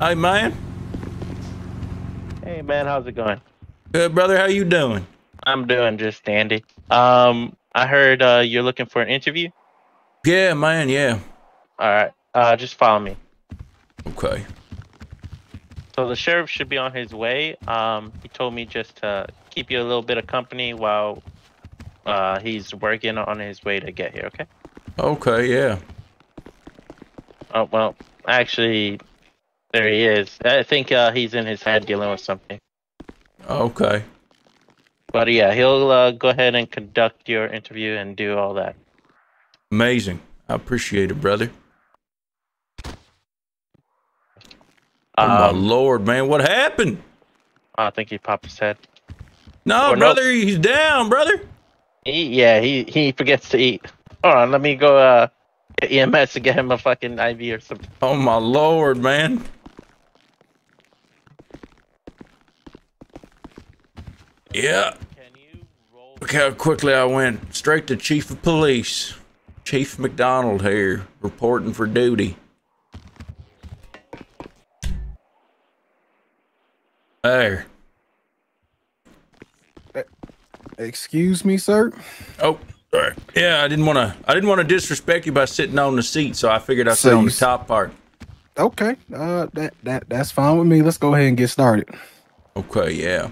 Hey, man. Hey man, how's it going? Good, brother. How you doing? I'm doing just dandy. Um, I heard uh, you're looking for an interview. Yeah, man. Yeah. All right, uh, just follow me. Okay. So the sheriff should be on his way. Um, he told me just to keep you a little bit of company while uh, he's working on his way to get here. Okay. Okay. Yeah. Oh well, actually, there he is. I think uh, he's in his head dealing with something. Okay. But yeah, he'll uh, go ahead and conduct your interview and do all that. Amazing. I appreciate it, brother. Oh my Um, lord, man, what happened? I think he popped his head. No, no. brother, he's down, brother. He, yeah, he he forgets to eat. Hold on, let me go uh get EMS to get him a fucking IV or something. Oh my lord, man. Yeah. Look how quickly I went straight to Chief of Police. Chief McDonald here, reporting for duty. There. Excuse me, sir. Oh, sorry. Yeah, I didn't want to. I didn't want to disrespect you by sitting on the seat, so I figured I'd So sit on the top part. Okay, uh, that that that's fine with me. Let's go ahead and get started. Okay, yeah.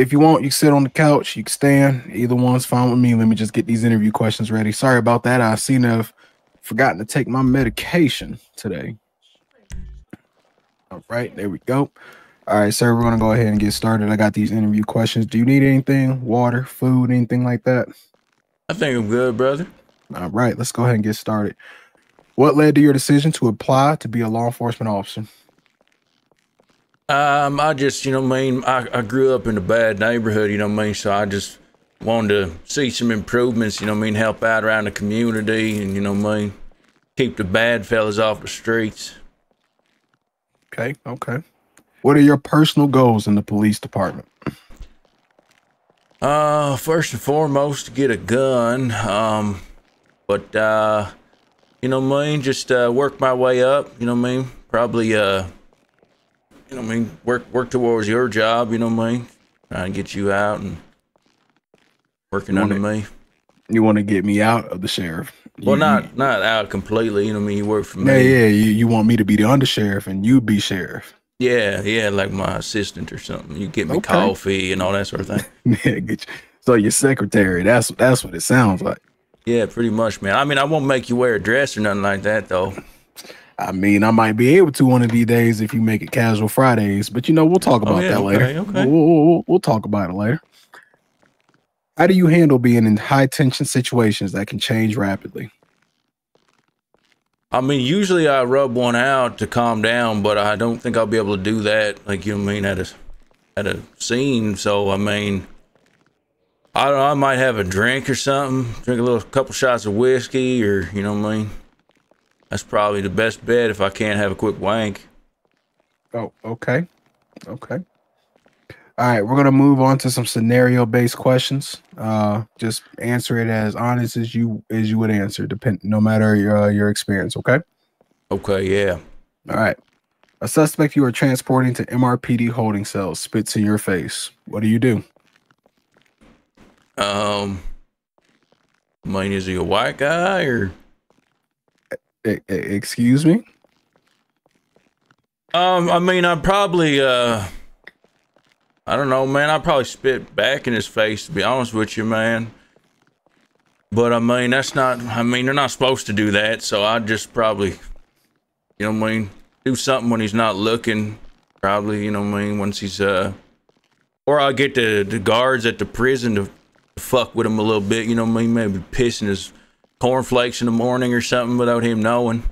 If you want, you can sit on the couch. You can stand. Either one's fine with me. Let me just get these interview questions ready. Sorry about that. I seem to have forgotten to take my medication today. All right, there we go. All right, sir, we're gonna go ahead and get started. I got these interview questions. Do you need anything? Water, food, anything like that? I think I'm good, brother. All right, let's go ahead and get started. What led to your decision to apply to be a law enforcement officer? Um, I just, you know, what I mean, I, I grew up in a bad neighborhood, you know, what I mean, so I just wanted to see some improvements, you know, what I mean, help out around the community, and you know, what I mean, keep the bad fellas off the streets. Okay, okay. What are your personal goals in the police department? Uh, first and foremost, to get a gun. Um, but uh, you know, what I mean, just uh, work my way up. You know, what I mean, probably uh, you know, I mean, work work towards your job. You know, what I mean, try and get you out and working Want under me. You want to get me out of the sheriff? Well, You- not not out completely. You know, what I mean, you work for me. yeah. You, you want me to be the under sheriff and you be sheriff? yeah, yeah, like my assistant or something. You get me Okay. coffee and all that sort of thing. Yeah, get you. So your secretary. That's that's what it sounds like. yeah, pretty much, man. I mean, I won't make you wear a dress or nothing like that, though. I mean, I might be able to one of these days if you make it casual Fridays, but you know we'll talk oh, about Oh, yeah, that later. okay, okay. We'll, we'll, we'll, we'll talk about it later. How do you handle being in high tension situations that can change rapidly? I mean, usually I rub one out to calm down, but I don't think I'll be able to do that. Like you know what I mean at a at a scene. So I mean, I don't know. I might have a drink or something, drink a little couple shots of whiskey, or you know what I mean. That's probably the best bet if I can't have a quick wank. Oh, okay. Okay. All right, we're gonna move on to some scenario-based questions. Uh, just answer it as honest as you as you would answer, depend no matter your uh, your experience. Okay. Okay, yeah. All right. A suspect you are transporting to MRPD holding cells spits in your face. What do you do? Um, I mean, is he a white guy or? Excuse me. Um, I mean, I probably, uh, I don't know, man. I probably spit back in his face, to be honest with you, man. But I mean, that's not. I mean, they're not supposed to do that, so I just probably, you know, what I mean, do something when he's not looking. Probably, you know, what I mean, once he's uh, or I'll get the the guards at the prison to, to fuck with him a little bit. You know, what I mean, maybe pissing his cornflakes in the morning or something without him knowing.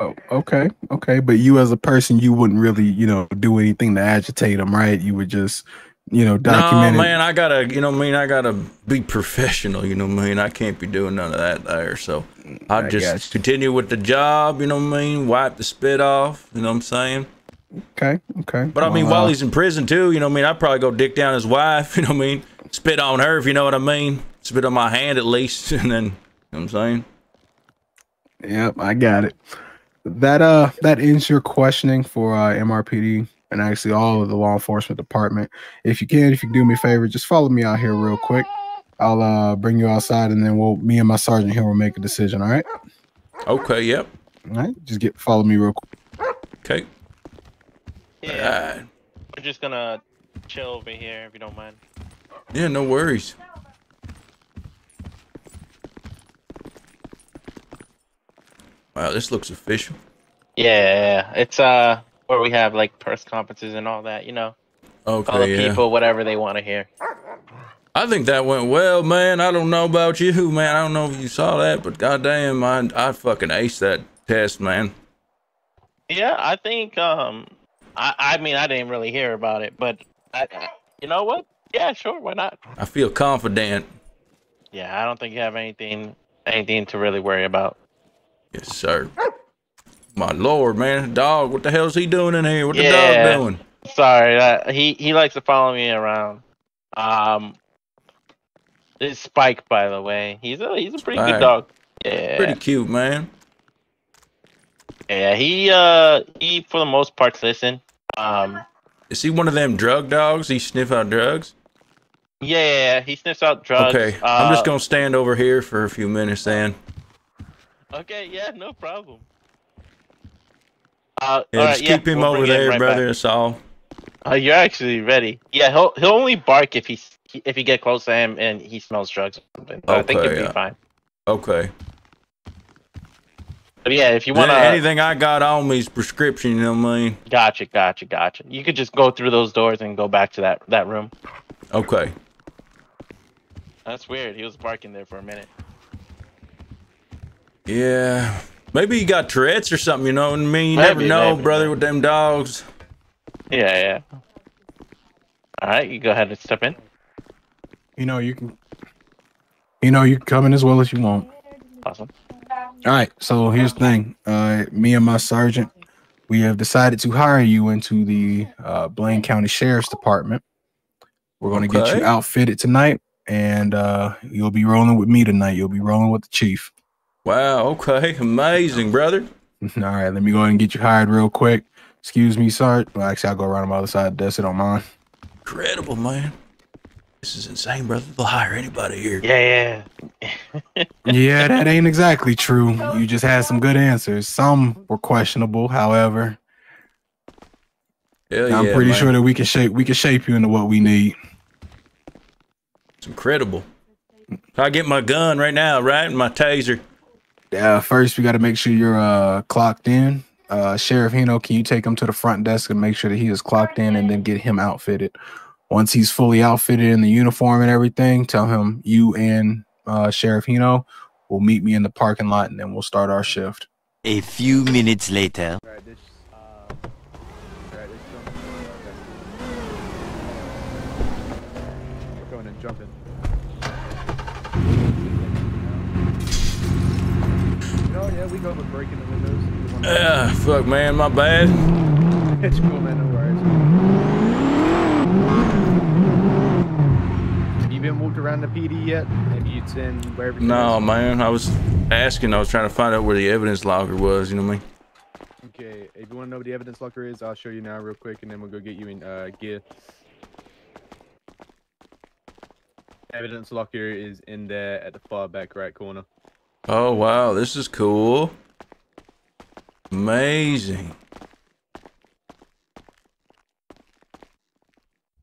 Oh, okay, okay. But you as a person, you wouldn't really, you know, do anything to agitate him, right? You would just, you know, document No, it. man, I gotta, you know, what I mean, I gotta be professional. You know, what I mean, I can't be doing none of that there. So I, I just continue with the job. You know, what I mean, wipe the spit off. You know what I'm saying? Okay, okay. But I mean, Well, while uh, he's in prison too, you know, what I mean, I'd probably go dick down his wife. You know, what I mean, spit on her if you know what I mean. Spit on my hand at least, and then you know what I'm saying. Yep, I got it. that uh that ends your questioning for uh MRPD and actually all of the law enforcement department. If you can, if you can do me a favor, just follow me out here real quick. I'll uh bring you outside and then we'll me and my sergeant here will make a decision. All right. Okay, yep. All right. Just get follow me real quick. Okay. Yeah, Alright. we're just gonna chill over here if you don't mind. Yeah, no worries. Wow, this looks official. Yeah, it's uh where we have like press conferences and all that. You know, Okay. all the yeah. people whatever they want to hear. I think that went well, man. I don't know about you, man. I don't know if you saw that, but goddamn, I I fucking aced that test, man. Yeah, I think um I I mean I didn't really hear about it, but I, I- you know what? Yeah, sure, why not? I feel confident. Yeah, I don't think you have anything anything to really worry about. Yes, sir. My lord, man, dog. What the hell's he doing in here? What the Yeah. dog doing? Sorry, uh, he he likes to follow me around. Um, this Spike, by the way. He's a he's a pretty Spike. good dog. Yeah, Pretty cute, man. yeah. He uh he for the most part listen. Um, Is he one of them drug dogs? He sniff out drugs? yeah, he sniffs out drugs. Okay, I'm just Uh, gonna stand over here for a few minutes then. Okay, yeah, no problem. Uh, Yeah, alright, just keep him we'll over bring him there, right brother. back. That's all. Uh, you're actually ready. Yeah, he'll he'll only bark if he's if you get close to him and he smells drugs or something. So I think Okay, you'll yeah. be fine. Okay. But yeah, if you want to, anything I got on me is prescription. You know what I mean? gotcha, gotcha, gotcha. You could just go through those doors and go back to that that room. Okay. That's weird. He was barking there for a minute. Yeah. Maybe he got Tourette's or something. You know what I mean? You never know, maybe. brother, with them dogs. Yeah, yeah. All right, you go ahead and step in. You know you can. You know you can come in as well as you want. Awesome. All right. So here's the thing. Uh, me and my sergeant, we have decided to hire you into the uh, Blaine County Sheriff's Department. We're going to get you outfitted tonight, and uh, you'll be rolling with me tonight. You'll be rolling with the chief. Wow. Okay. Amazing, brother. All right. Let me go ahead and get you hired real quick. Excuse me, Sergeant. Well, actually, I'll go around on the other side of the desk. I don't mind. Incredible, man. This is insane, brother. They'll hire anybody here. Yeah, yeah. yeah, that ain't exactly true. You just had some good answers. Some were questionable, however. Hell I'm yeah, pretty man. sure that we can shape we can shape you into what we need. It's incredible. I get my gun right now, right? And my taser. Uh, first, we got to make sure you're uh, clocked in. Uh, Sheriff Hino, can you take him to the front desk and make sure that he is clocked in, and then get him outfitted. Once he's fully outfitted in the uniform and everything, tell him you and uh, Sheriff Hino will meet me in the parking lot, and then we'll start our shift. A few minutes later. Right, this, uh, right, this jump. We're going and jumping. Oh yeah, we go with breaking the windows. Ah, fuck, man. My bad. it's cool, man. No worries. Have you been walked around the PD yet? Have you seen where everything No, man. I was asking. I was trying to find out where the evidence locker was. You know what I mean? Okay, if you want to know what the evidence locker is, I'll show you now real quick, and then we'll go get you in uh, gear. Evidence locker is in there at the far back right corner. Oh wow, this is cool. Amazing.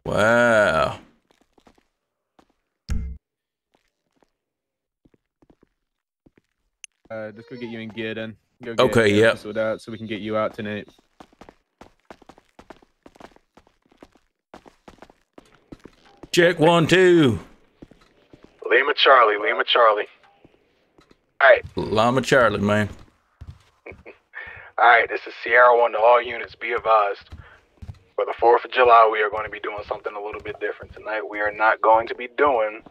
Wow. Uh, just go get you in gear then. Go get Okay, everything yep. sorted so we can get you out tonight. Check one, two. Lima Charlie, Lima Charlie. All right, Llama Charlie, man. all right. This is Sierra One to all units. Be advised. For the Fourth of July, we are going to be doing something a little bit different tonight. We are not going to be doing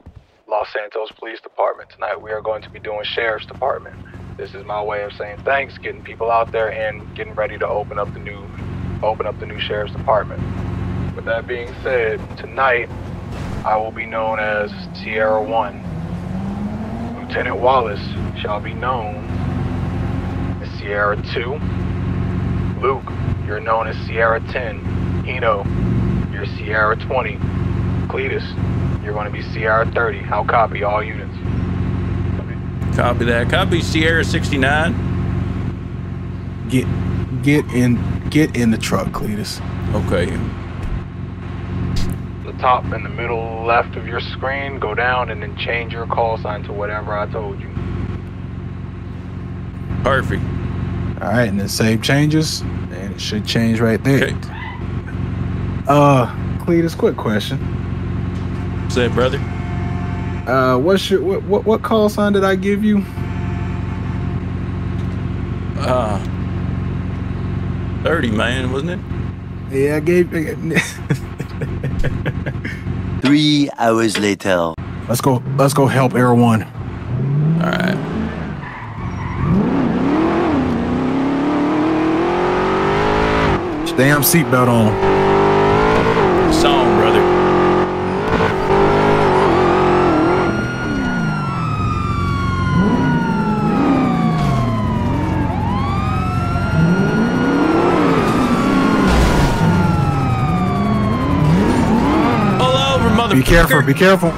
Los Santos Police Department tonight. We are going to be doing Sheriff's Department. This is my way of saying thanks, getting people out there, and getting ready to open up the new, open up the new Sheriff's Department. With that being said, tonight I will be known as Sierra One. Lieutenant Wallace shall be known as Sierra 2. Luke, you're known as Sierra 10. Hino, you're Sierra 20. Cletus, you're going to be Sierra 30. How copy all units? Copy that. Copy Sierra 69. Get get in get in the truck, Cletus. Okay. The top in the middle left of your screen, go down and then change your call sign to whatever I told you. Perfect. All right, and then save changes, and it should change right there. Okay. Uh, Cletus, quick question. Say, brother. Uh, what's your what, what what call sign did I give you? Uh, 30, man, wasn't it? Yeah, I gave. Three hours later. let's go. Let's go help Air One. All right. Damn seatbelt on. Song, Be careful. Be careful.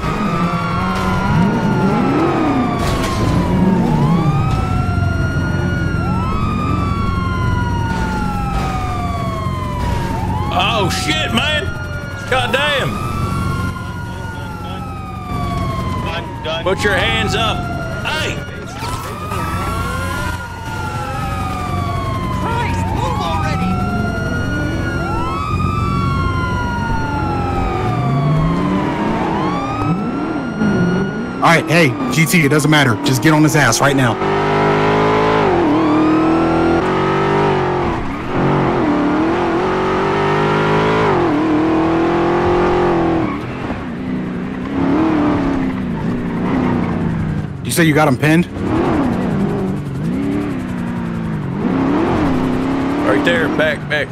Oh shit, man! God damn! Gun, gun. Put your hands up! Hey! Christ, move already! All right, hey, GT, it doesn't matter. Just get on his ass right now. You say you got him pinned? Right there, back, back.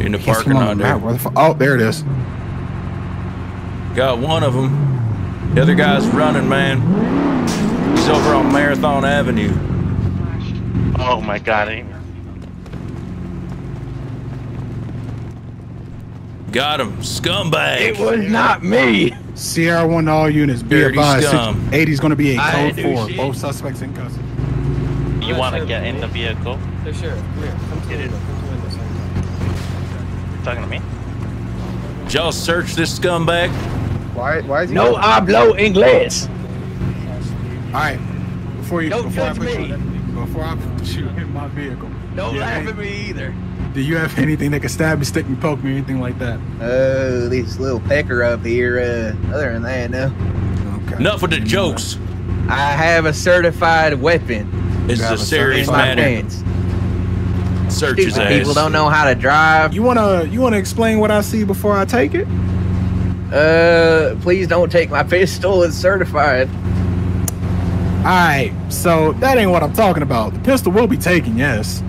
In the parking lot there. Where the oh, there it is. Got one of them. The other guy's running, man. He's over on Marathon Avenue. Oh my god. I- Got him, scumbag. It was not me. Sierra one to all units. Be Dirty advised, scum. 80 is going to be a I code four. shit. Both suspects in custody. You want to sure, get in the vehicle? For sure. come here. Come to the window. Come to the window. same time. Talking to me? Did y'all search this scumbag? Why? Why is he? No hablo inglés. All right. Before you, Don't before I put you me. in- before I put you in my vehicle, Don't Yeah, laugh hey. at me either. do you have anything that can stab me, stick me, poke me, anything like that? Oh, this little pecker up here. Uh, other than that, no. Okay. Enough with the jokes. I have a certified weapon This Grab is a a serious matter. pants. Search his ass. people don't know how to drive. You wanna you wanna explain what I see before I take it? Uh, please don't take my pistol. It's certified. All right. So that ain't what I'm talking about. The pistol will be taken, yes.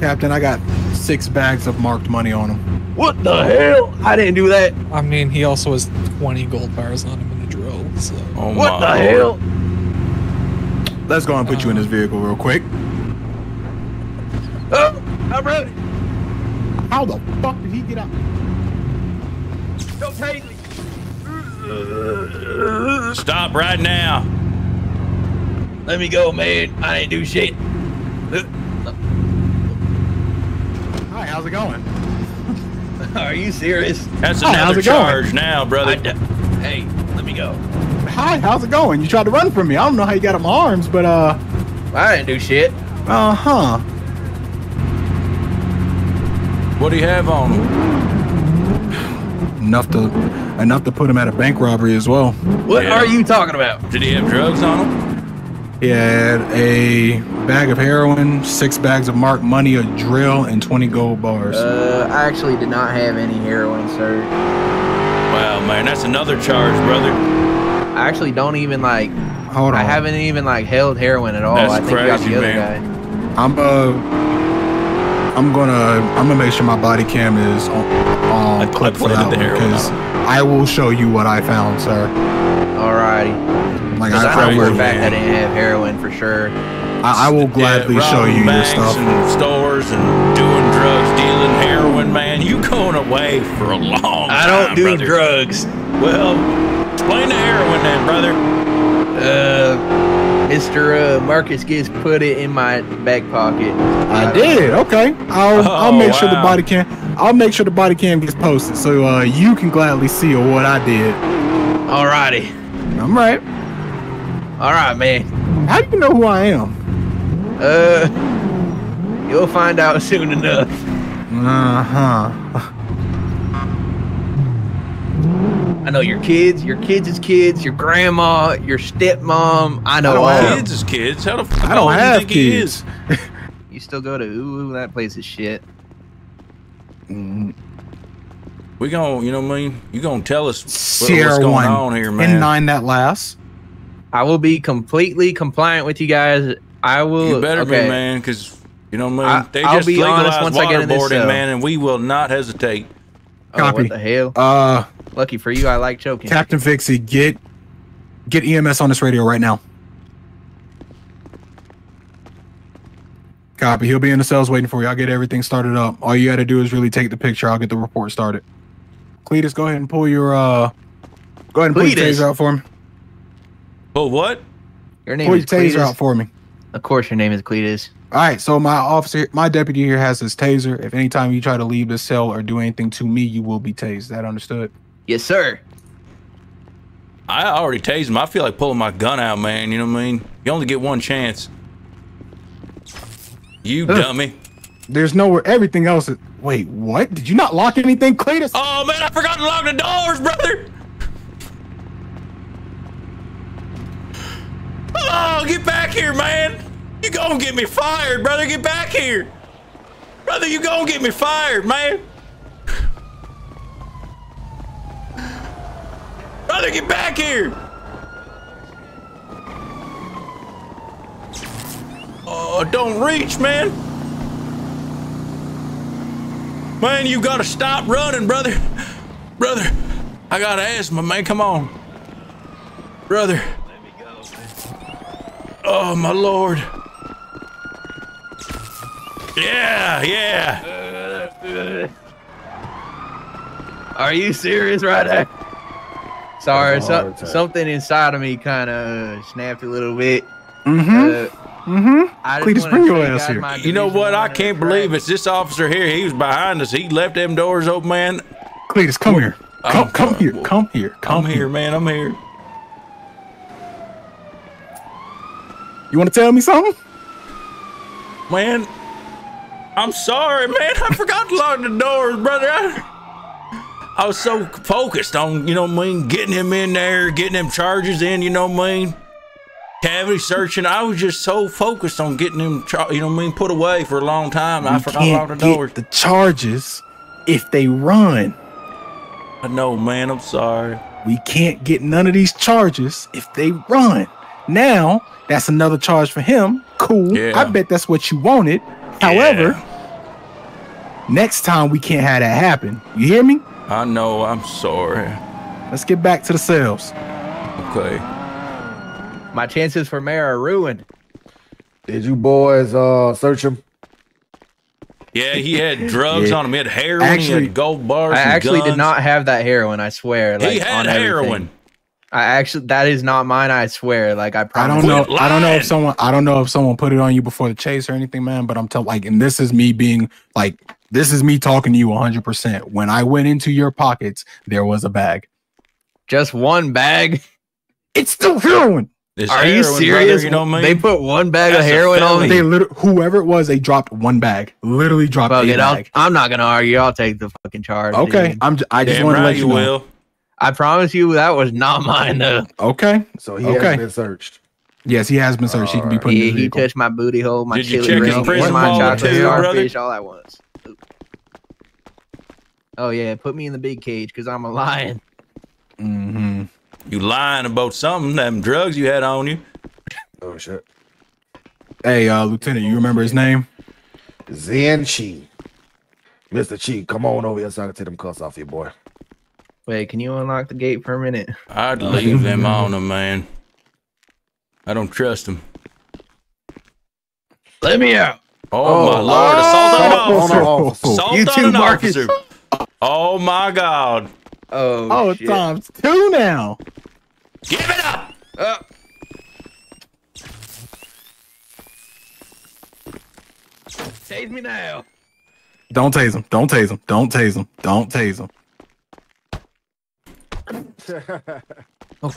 Captain, I got six bags of marked money on him. What the hell? I didn't do that. I mean, he also has 20 gold bars on him in the drill, so. Oh What the lord. hell? Let's go and put you in this vehicle real quick. Oh, I'm ready. How the fuck did he get out? Don't tase me. Stop right now. Let me go, man. I ain't do shit. Hi, how's it going? Are you serious? That's Hi, how's another it going? charge now, brother. I d- hey, let me go. Hi, how's it going? You tried to run from me. I don't know how you got up my arms, but uh, I didn't do shit. uh huh. what do you have on him? Enough to enough to put him at a bank robbery as well. What Yeah. are you talking about? Did he have drugs on him? He had a bag of heroin, six bags of marked money, a drill, and 20 gold bars. Uh, I actually did not have any heroin, sir. Wow, man, that's another charge, brother. I actually don't even like. Hold on. I haven't even like held heroin at all. That's I think we got crazy, the other man. guy. I'm uh, I'm gonna I'm gonna make sure my body cam is on, on I- I clip for that the one because I will show you what I found, sir. Alrighty. Like 'Cause I, I I know for a fact I didn't have heroin for sure. I, I will gladly Yeah, show robbing you your banks stuff. and stores and doing drugs, dealing heroin, man. You going away for a long I don't time, do brother. drugs. Well, explain the heroin then, brother. Uh, Mr. Uh, Marcus Gibbs put it in my back pocket. I did. Okay. I'll I'll Oh, make sure the body cam. I'll make sure the body cam gets posted so uh, you can gladly see what I did. Alrighty. I'm right. All right, man. How do you know who I am? Uh, you'll find out soon enough. Uh huh. I know your kids, your kids' is kids, your grandma, your stepmom. I know I don't all. have- Kids is kids. How the fuck I don't old do you have think he kids. is? You still go to ooh, that place is shit. Mm, We gon' you know what I mean? You gonna tell us what- what's going one on here, and man? nine that last. I will be completely compliant with you guys. I will. You better okay. be, man, because you know what I I- mean. They I'll just be honest legalized once I get in this waterboarding, cell. man, and we will not hesitate. Oh, Copy. what the hell? Uh, Lucky for you, I like choking. Captain Fixie, get get EMS on this radio right now. Copy. He'll be in the cells waiting for you. I'll get everything started up. All you got to do is really take the picture. I'll get the report started. Cletus, go ahead and pull your uh, go ahead and pull your taser out for me. Oh, what? Your name Pull your taser Cletus. out for me. Of course, your name is Cletus. All right. So my officer, my deputy here has his taser. If anytime you try to leave the cell or do anything to me, you will be tased. That understood? Yes, sir. I already tased him. I feel like pulling my gun out, man. You know what I mean? You only get one chance. You Ugh. dummy. There's nowhere. Everything else is. Wait, what? Did you not lock anything, Cletus? Oh man, I forgot to lock the doors, brother. Oh, get back here, man. You gonna get me fired, brother. Get back here. Brother, you gonna get me fired, man. Brother, get back here. Oh, don't reach, man. Man, you gotta stop running, brother. Brother, I got asthma, man. Come on. Brother. Oh, my lord. Yeah, yeah. Are you serious right there? Sorry, so, something inside of me kind of snapped a little bit. Mm-hmm. Uh, mm-hmm. I Cletus, bring your ass here. You know what? I can't crack. believe it's this officer here. He was behind us. He left them doors open, man. Cletus, come here. Come, come here. Come here. Come I'm here, man. I'm here. You want to tell me something? Man, I'm sorry, man. I forgot to lock the doors, brother. I, I was so focused on, you know what I mean, getting him in there, getting them charges in, you know what I mean, cavity searching. I was just so focused on getting him, you know what I mean, put away for a long time. I forgot lock the doors. the charges if they run. I know, man. I'm sorry. We can't get none of these charges if they run. Now, that's another charge for him. Cool. Yeah. I bet that's what you wanted. However, next time we can't have that happen. You hear me? I know. I'm sorry. Let's get back to the cells. Okay. My chances for mayor are ruined. Did you boys uh search him? Yeah, he had drugs Yeah. on him. He had heroin. he Actually- had gold bars. I and actually did not have that heroin. I swear. Like, he had on everything. heroin. I actually that is not mine. I swear. Like I I don't know. I don't know if someone. I don't know if someone put it on you before the chase or anything, man. But I'm telling, like, and this is me being like, this is me talking to you 100. percent When I went into your pockets, there was a bag. Just one bag. It's still heroin. This Are you heroin, brother, serious? you know what I mean? They put one bag That's of heroin on felony. me. They literally, whoever it was, they dropped one bag. Literally dropped Fuck a it, I'll, bag. I'm not gonna argue. I'll take the fucking charge. Okay, dude. I'm. J- I just Damn want to let you you know. will. I promise you that was not mine though. Okay. So he Okay. has been searched. Yes, he has been searched. He can be put in He, the he vehicle. touched my booty hole, my Did you chili check his prison my wallet chocolate too, brother? starfish all at once. Oh yeah, put me in the big cage because I'm a lion. Mm-hmm. You lying about something, them drugs you had on you. Oh shit. Hey, uh, Lieutenant, you remember his name? Zen Chi. Mr. Chi, come on over here so I can take them cuffs off you, boy. Wait, can you unlock the gate for a minute? I'd leave them on him, man. I don't trust him. Let me out. Oh, my Oh, lord! Assault on an oh, officer! oh. Assault on too, an Marcus. officer! Oh my god! Oh, Oh, shit. times two now. Give it up! Uh, Tase me now. Don't tase him. Don't tase him. Don't tase him. Don't tase him.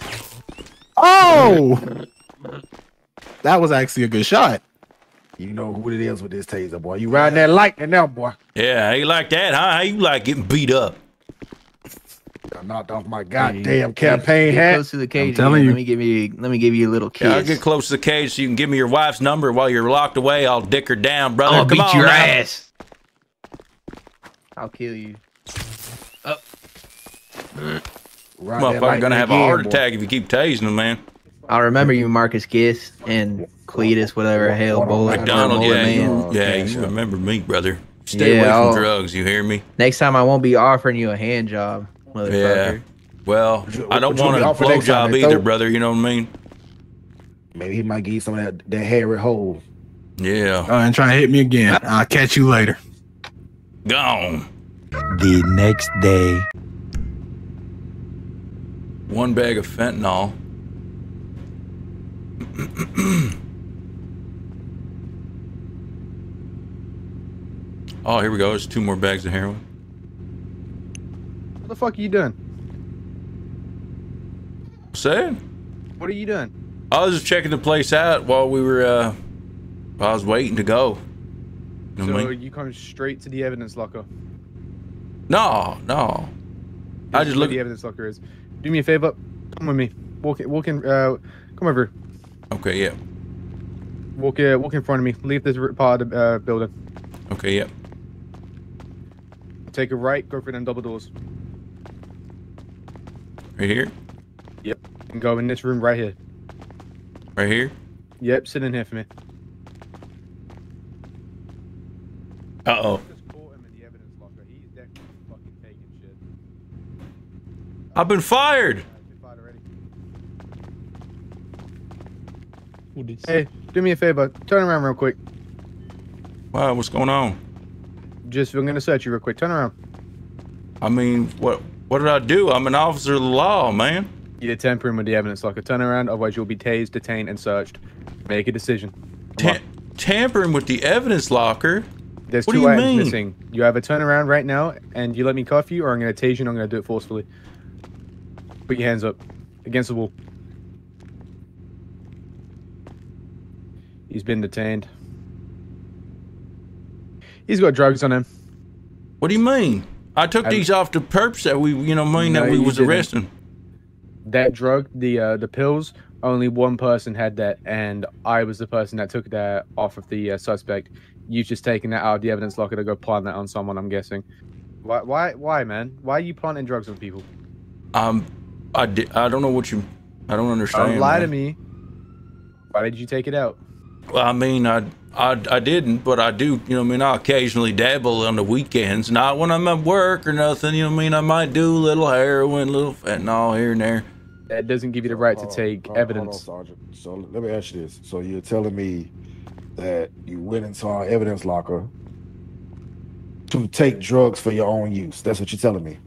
Oh! That was actually a good shot. You know who it is with this taser, boy. You riding that lightning now, boy. Yeah, how you like that, huh? How you like getting beat up? I knocked off my goddamn campaign Get hat. close to the cage. telling again. you. Let me give you. Let me give you a little kiss. Yeah, I'll get close to the cage so you can give me your wife's number while you're locked away. I'll dick her down, brother. I'll Come beat on your now. ass. I'll kill you. Ride that Motherfucker lightning gonna have a again, heart boy. attack if you keep tasing him, man. I'll remember you, Marcus Kiss and Cletus, whatever hell, Hold on, bullet, McDonald, yeah, man. yeah, you sure. remember me, brother. Stay Yeah, away I'll- from drugs. You hear me? Next time, I won't be offering you a hand job, motherfucker. Well, I don't want a offering next time, blowjob either, throw- brother. You know what I mean? Maybe he might give you some of that, that hairy hole. Yeah, Uh, and try to hit me again. I'll catch you later. gone. The next day. One bag of fentanyl. oh, here we go. There's two more bags of heroin. What the fuck are you doing? Said. What are you doing? I was just checking the place out while we were. uh I was waiting to go. You So mean? you come straight to the evidence locker. No, no. I just look. the evidence locker is. Do me a favor. Come with me. Walk in. Walk in. Uh, come over. Okay, yeah. Walk. Uh, walk in front of me. Leave this part of the uh, building. Okay, yeah. Take a right. Go through them double doors. Right here. Yep. And go in this room right here. Right here. Yep. Sit in here for me. Uh oh. I've been caught him in the evidence locker. He's definitely fucking taking shit. I've been fired. I've been fired already. Who did Hey, do me a favor. Turn around real quick. Wow, what's going on? Just I'm gonna search you real quick. Turn around. I mean, what what did I do? I'm an officer of the law, man. You're tampering with the evidence locker. Turn around, otherwise you'll be tased, detained, and searched. Make a decision. Come Ta- tampering with the evidence locker. There's What do two you items mean? missing. You either turn around right now and you let me cuff you, or I'm gonna tase you and I'm gonna do it forcefully. Put your hands up against the wall. He's been detained. He's got drugs on him. What do you mean? I took I'm- these off the perps that we, you know, mean No, that we was didn't. arresting. That drug, the uh, the pills, only one person had that, and I was the person that took that off of the uh, suspect. You've just taken that out of the evidence locker to go plant that on someone. I'm guessing. Why? Why? Why, man? Why are you planting drugs on people? Um, I di- I don't know what you. I don't understand. Don't lie to me. Why did you take it out? Well, I mean, I, I I didn't, but I do. You know, I mean, I occasionally dabble on the weekends. Not when I'm at work or nothing. You know, what I mean, I might do a little heroin, a little fentanyl here and there. That doesn't give you the right to take hold evidence. Hold on, Sergeant. So let me ask you this. So you're telling me that you went into our evidence locker to take drugs for your own use. That's what you're telling me.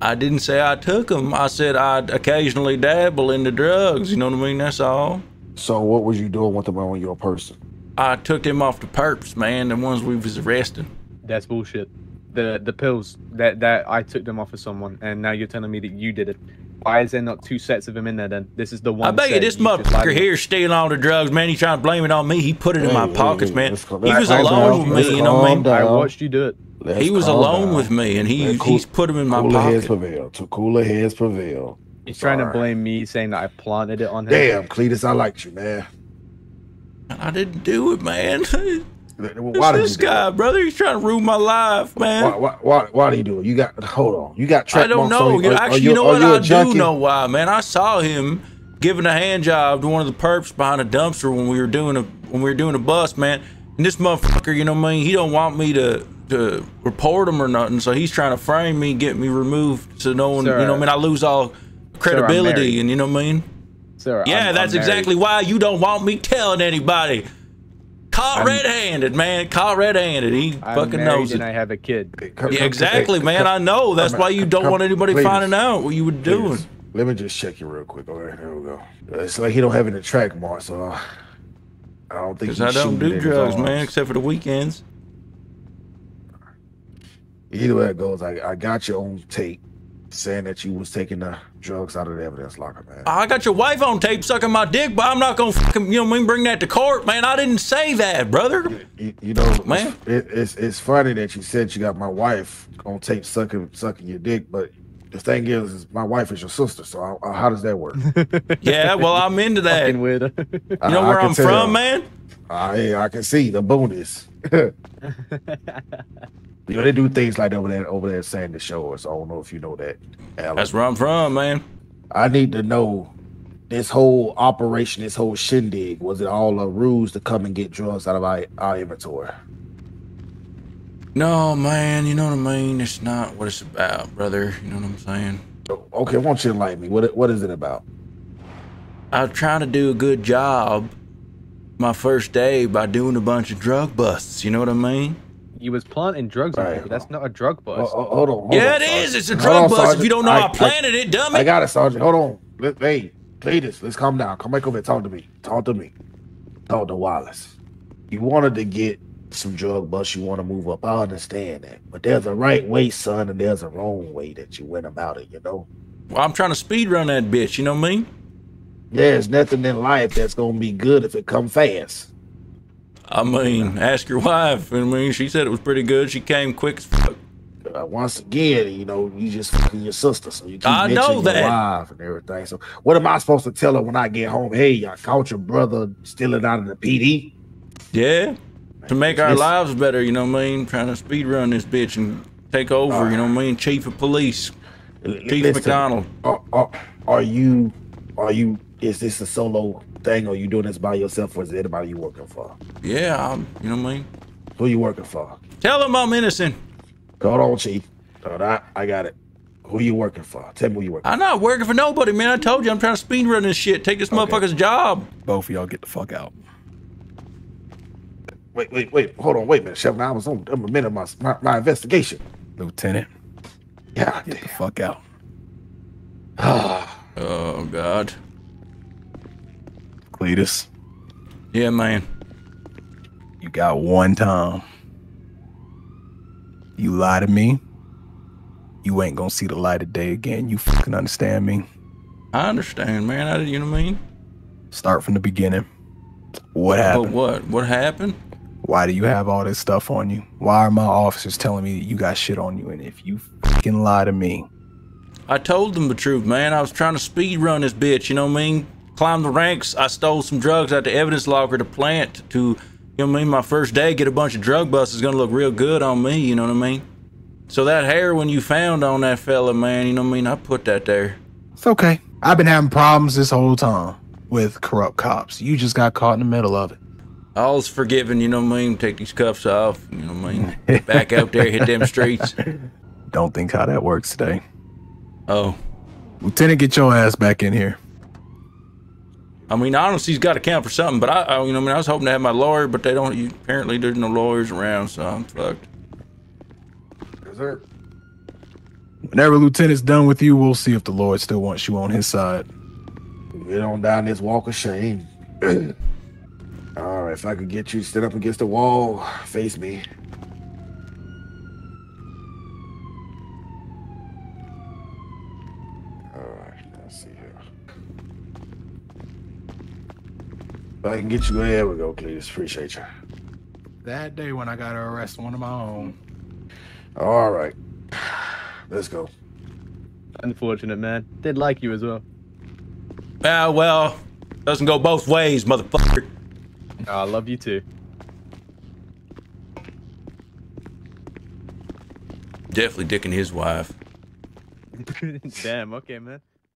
I didn't say I took them. I said I'd occasionally dabble into drugs. You know what I mean? That's all. So what was you doing with them on your person? I took them off the perps, man. The ones we was arresting. That's bullshit. The the pills that that I took them off of someone, and now you're telling me that you did it. Why is there not two sets of them in there then? This is the one. I bet you this just lied to motherfucker me. here stealing all the drugs, man. He trying to blame it on me. He put it in Hey, my hey, pockets, hey, man. let's He was let's calm alone down. with Let's me, you know what I mean? down. I watched you do it. Let's He was alone down. with me, and he cool- he's put him in my cooler heads prevail. To cooler heads prevail. He's trying to blame me, saying that I planted it on him. Damn, Cletus, I liked you, man. I didn't do it, man. Why did this you do guy, it? brother, he's trying to ruin my life, man. Why, why, why, why do you do it? You got hold on. You got track I don't know. on You- are- are Actually, you, know what? you a I do know why, man. I saw him giving a hand job to one of the perps behind a dumpster when we were doing a when we were doing a bust, man. And this motherfucker, you know what I mean? He don't want me to to report him or nothing, so he's trying to frame me, get me removed, so no one, Sir, you know what I mean? I lose all I'm credibility, married. and you know what I mean? Sir, Yeah, I'm- that's I'm exactly why you don't want me telling anybody. Caught I'm- red-handed, man. Caught red-handed. He I'm fucking married knows it. and I have a kid. Come- Yeah, come- exactly, hey, man. come- I know. That's come- why you don't come- want anybody please. finding out what you were doing. Please. Let me just check you real quick. All right, there we go. It's like he don't have any track marks, so uh, I don't think Because I don't do drugs, man, except for the weekends. Either way it goes, I, I got your own tape saying that you was taking the drugs out of the evidence locker, man. I got your wife on tape sucking my dick, but I'm not gonna fucking, you know what I mean, bring that to court, man. I didn't say that, brother. You, you know, Man. it, it's it's funny that you said you got my wife on tape sucking sucking your dick, but the thing is, is my wife is your sister, so how, how does that work? Yeah, well, I'm into that. Fucking You weirdo. know where I'm from, man? I I can see the boonies. you know they do things like that over there over there at Sandy Shores. I don't know if you know that. Alan. That's where I'm from, man. I need to know this whole operation, this whole shindig. Was it all a ruse to come and get drugs out of our, our inventory? No, man, you know what I mean? It's not what it's about, brother. You know what I'm saying? Okay, why don't you enlighten me? What what is it about? I was trying to do a good job my first day by doing a bunch of drug busts. You know what I mean? You was planting drugs Right. people. That's not a drug bust. oh, hold on. hold yeah, on, it Sergeant. is. It's a drug on, bust. if you don't know I- I, planted it, dummy. I got it, Sergeant. Hold on. Let, hey, Cletus, let's calm down. Come back over and talk to me. Talk to me. Talk to Wallace. You wanted to get some drug bust. You want to move up. I understand that. But there's a right way, son, and there's a wrong way that you went about it, you know? well, I'm trying to speed run that bitch. You know what I mean? There's nothing in life that's going to be good if it come fast. I mean, ask your wife. I mean, she said it was pretty good. She came quick as fuck. Uh, once again, you know, you just fucking your sister, so you keep I know mentioning your that. wife and everything. So, what am I supposed to tell her when I get home? Hey, I caught your brother stealing out of the PD. Yeah. To make our lives better, you know what I mean? Trying to speed run this bitch and take over, you know what I mean? Chief of police, Chief Listen, McDonald. Are, are, are you, are you? Is this a solo thing? Or are you doing this by yourself, or is it anybody you working for? Yeah, I'm, you know what I mean? Who you working for? Tell them I'm innocent. Hold on, chief. Hold on, I got it. Who you working for? Tell me who you working. I'm not working for nobody, man. I told you I'm trying to speed run this shit. Take this motherfucker's job. Both of y'all get the fuck out. Wait, wait, wait. Hold on, wait a minute, Chef. Now I was on I'm a minute of my, my my investigation. Lieutenant, Yeah, get the fuck out. Oh, God. Cletus, Yeah, man. you got one time. You lie to me, you ain't gonna see the light of day again. You fucking understand me? I understand, man. I, you know what I mean? Start from the beginning. What But happened? what? What happened? Why do you have all this stuff on you? Why are my officers telling me that you got shit on you? And if you fucking lie to me, I told them the truth, man. I was trying to speed run this bitch, you know what I mean? Climb the ranks. I stole some drugs out the evidence locker to plant to, you know what I mean? My first day, get a bunch of drug busts is gonna look real good on me, you know what I mean? So that heroin you found on that fella, man, you know what I mean? I put that there. it's okay. I've been having problems this whole time with corrupt cops. You just got caught in the middle of it. All's forgiven, you know what I mean? Take these cuffs off, you know what I mean? Back out there, hit them streets. Don't think how that works today. Oh, Lieutenant, get your ass back in here. I mean, honestly, he's got to count for something. But I, I, you know, I mean, I was hoping to have my lawyer, but they don't. You, apparently, there's no lawyers around, so I'm fucked. Yes, sir. Whenever Lieutenant's done with you, we'll see if the Lord still wants you on his side. Get on down this walk of shame. All right, if I could get you to stand up against the wall, face me. All right, let's see here. If I can get you there, we go, please. Appreciate you. That day when I got to arrest one of my own. All right, let's go. Unfortunate, man. Did like you as well. Ah, well, doesn't go both ways, motherfucker. Oh, I love you too. Definitely dicking his wife. Damn. Okay, man.